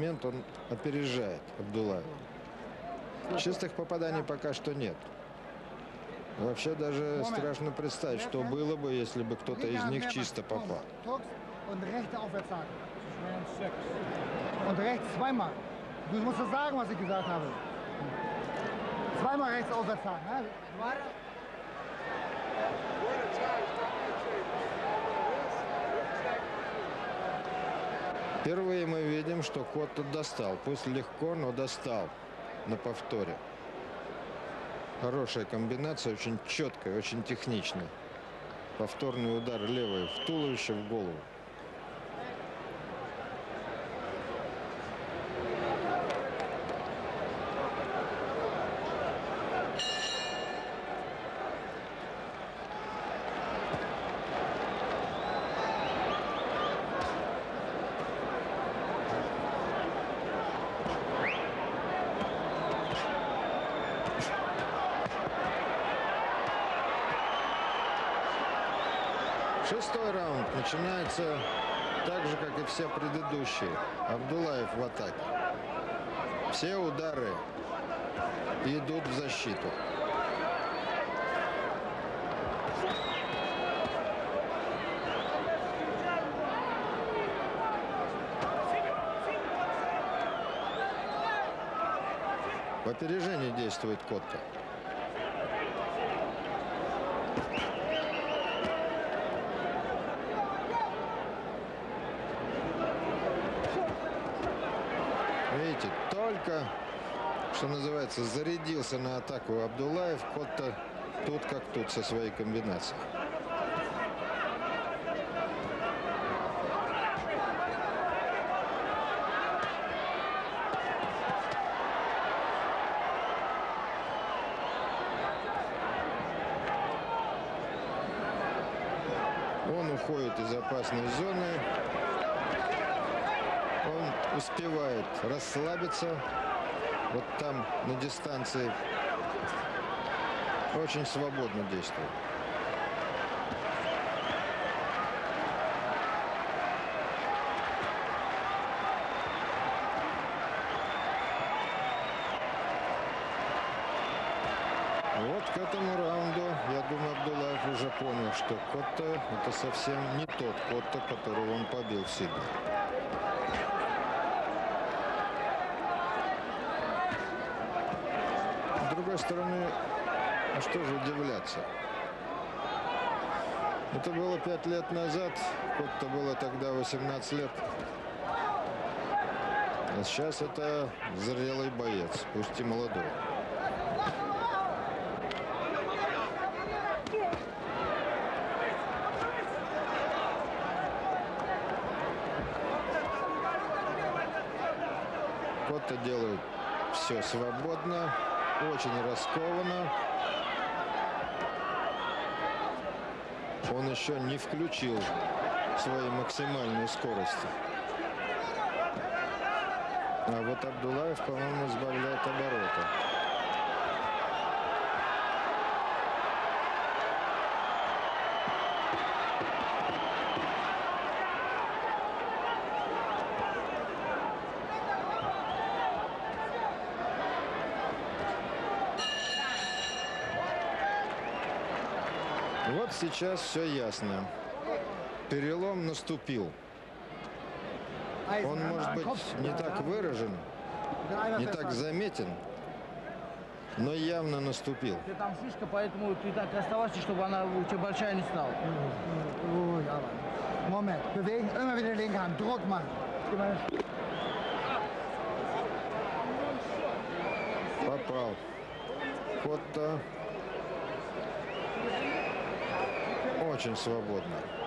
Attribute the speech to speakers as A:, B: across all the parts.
A: момент он опережает Абдулаев. Чистых попаданий пока что нет. Вообще даже страшно представить, что было бы, если бы кто-то из них чисто попал.
B: Und rechts zweimal. Du musst das sagen, was ich gesagt habe. Zweimal rechts Aufwärtshaken. Ne?
A: Впервые мы видим, что Котто достал. Пусть легко, но достал на повторе. Хорошая комбинация, очень четкая, очень техничная. Повторный удар левой в туловище, в голову. Шестой раунд начинается так же, как и все предыдущие. Абдулаев в атаке. Все удары идут в защиту. В опережении действует Котто. Видите, только, что называется, зарядился на атаку Абдулаев. Котто тут как тут со своей комбинацией. Он уходит из опасной зоны. Он успевает расслабиться. Вот там на дистанции. Очень свободно действует. Вот к этому раунду, я думаю, Абдулаев уже понял, что Котто это совсем не тот Котто, которого он побил в Сиднее. С другой стороны, а что же удивляться? Это было пять лет назад, Котто было тогда 18 лет. А сейчас это зрелый боец, пусть и молодой. Котто делает все свободно, очень раскованно. Он еще не включил свои максимальные скорости. А вот Абдулаев, по-моему, сбавляет обороты. Вот сейчас все ясно. Перелом наступил. Он может быть не так выражен, не так заметен, но явно наступил.
C: Ты там шишка, поэтому ты так оставайся, чтобы она у тебя большая не стала.
B: Moment, bewegen, immer wieder linke Hand, Druck machen.
A: Попал. Котто. Очень свободно.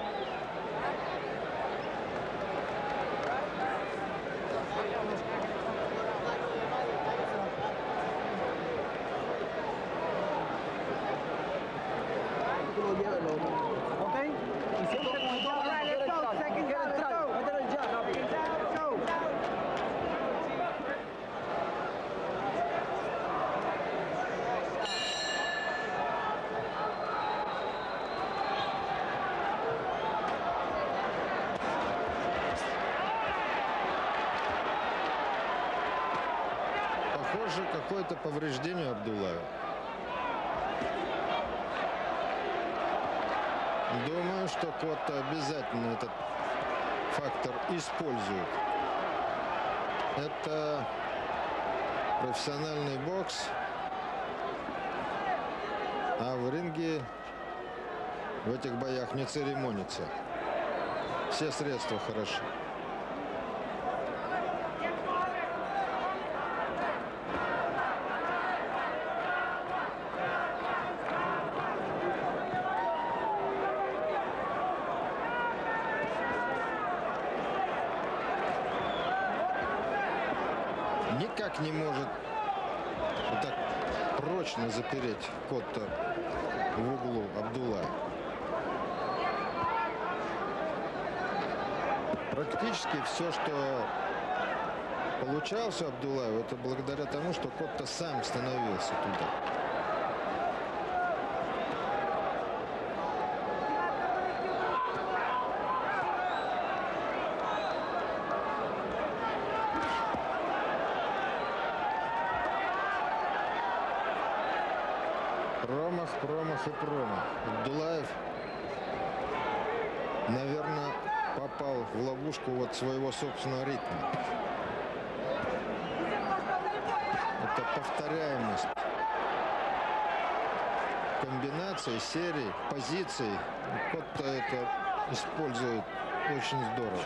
A: Похоже, какое-то повреждение Абдулаева. Думаю, что Котта обязательно этот фактор использует. Это профессиональный бокс. А в ринге в этих боях не церемонится. Все средства хороши. Никак не может вот так прочно запереть Котта в углу Абдулла. Практически все, что получалось у Абдулаева, это благодаря тому, что Котта сам становился туда. Промах, и промах. Абдулаев, наверное, попал в ловушку вот своего собственного ритма. Это повторяемость комбинаций, серий, позиций. Котто это использует очень здорово.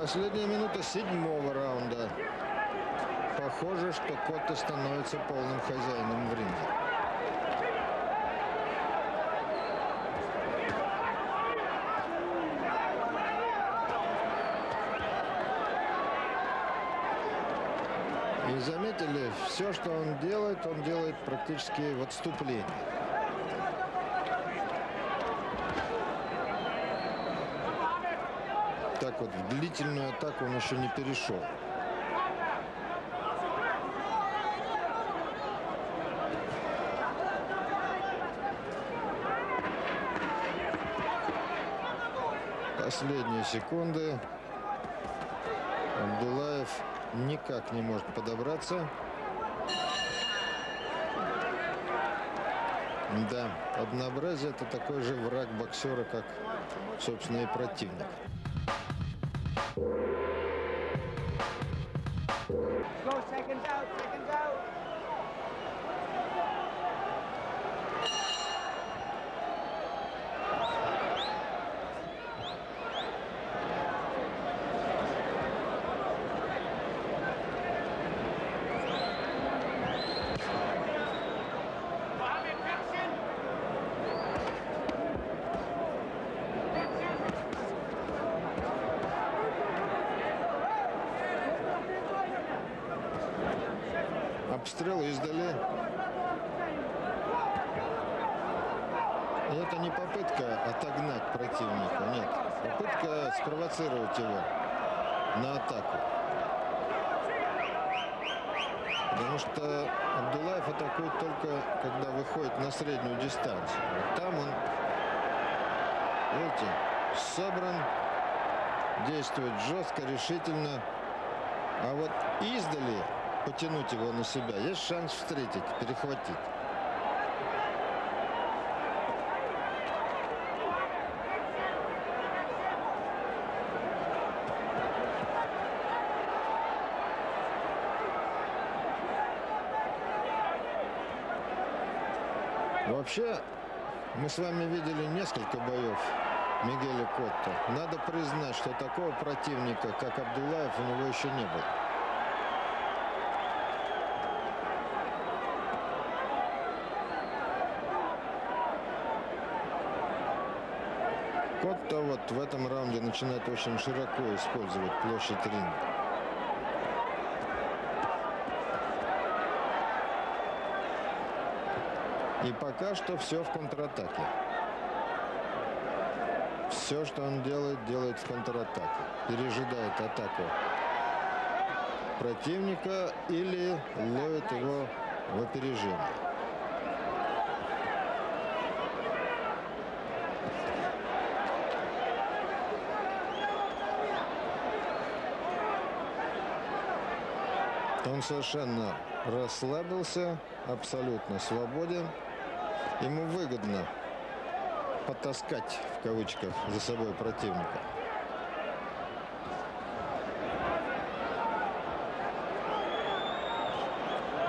A: Последняя минута седьмого раунда. Похоже, что Котто становится полным хозяином в ринге. Заметили, все, что он делает, он делает практически в отступлении. Так вот, в длительную атаку он еще не перешел. Последние секунды. Абдулаев никак не может подобраться. Да, однообразие это такой же враг боксера, как, собственно, и противник. Обстрел издали. И это не попытка отогнать противника, нет. Попытка спровоцировать его на атаку. Потому что Абдулаев атакует только, когда выходит на среднюю дистанцию. Там он, видите, собран, действует жестко, решительно. А вот издали потянуть его на себя, есть шанс встретить, перехватить. Вообще, мы с вами видели несколько боев Мигеля Котта. Надо признать, что такого противника, как Абдулаев, у него еще не было. Котто вот в этом раунде начинает очень широко использовать площадь ринга. И пока что все в контратаке. Все, что он делает, делает в контратаке. Пережидает атаку противника или ловит его в опережение. Он совершенно расслабился, абсолютно свободен. Ему выгодно потаскать, в кавычках, за собой противника.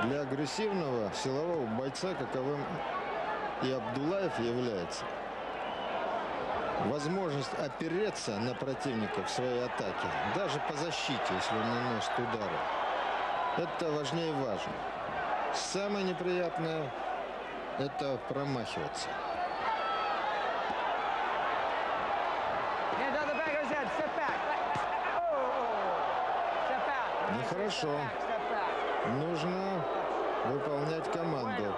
A: Для агрессивного силового бойца, каковым и Абдулаев является, возможность опереться на противника в своей атаке, даже по защите, если он наносит удары, это важнее важно. Самое неприятное – это промахиваться. Нехорошо. Нужно выполнять команду.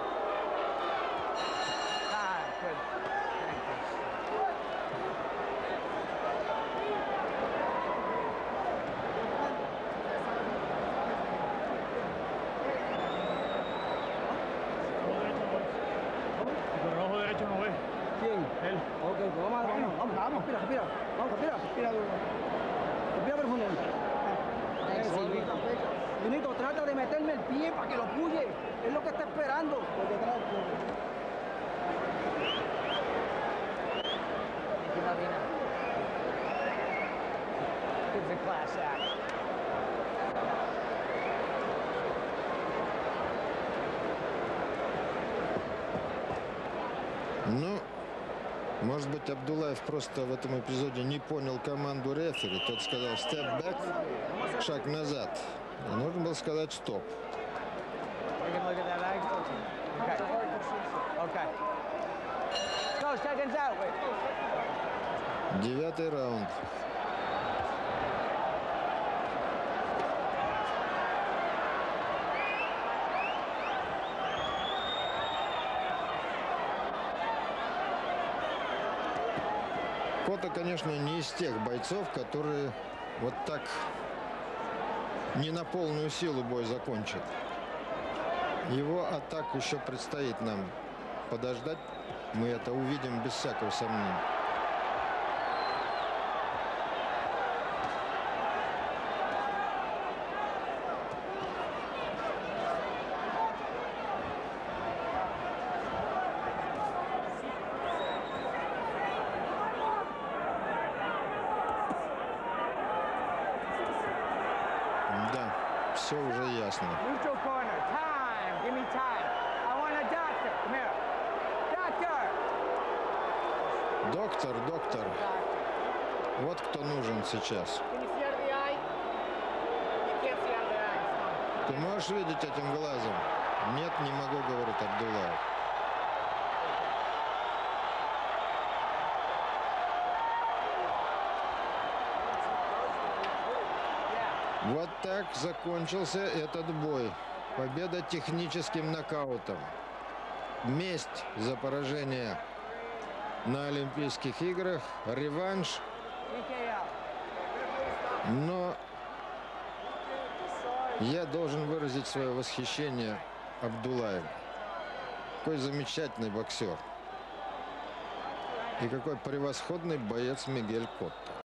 C: Respira, respira. Vamos, respira. Respira duro. Respira profundo. Junito, trata de meterme el pie para que lo puye. Es lo que está esperando. Por detrás. It's a class act.
A: Может быть, Абдулаев просто в этом эпизоде не понял команду рефери. Тот сказал степ бэк, шаг назад. А нужно было сказать стоп.
C: We can
A: Кота, конечно, не из тех бойцов, которые вот так не на полную силу бой закончат. Его атаку еще предстоит нам подождать. Мы это увидим без всякого сомнения. Доктор, доктор, вот кто нужен сейчас. Ты можешь видеть этим глазом? Нет, не могу, говорит Абдулаев. Вот так закончился этот бой. Победа техническим нокаутом. Месть за поражение на Олимпийских играх. Реванш. Но я должен выразить свое восхищение Абдулаеву. Какой замечательный боксер. И какой превосходный боец Мигель Котто.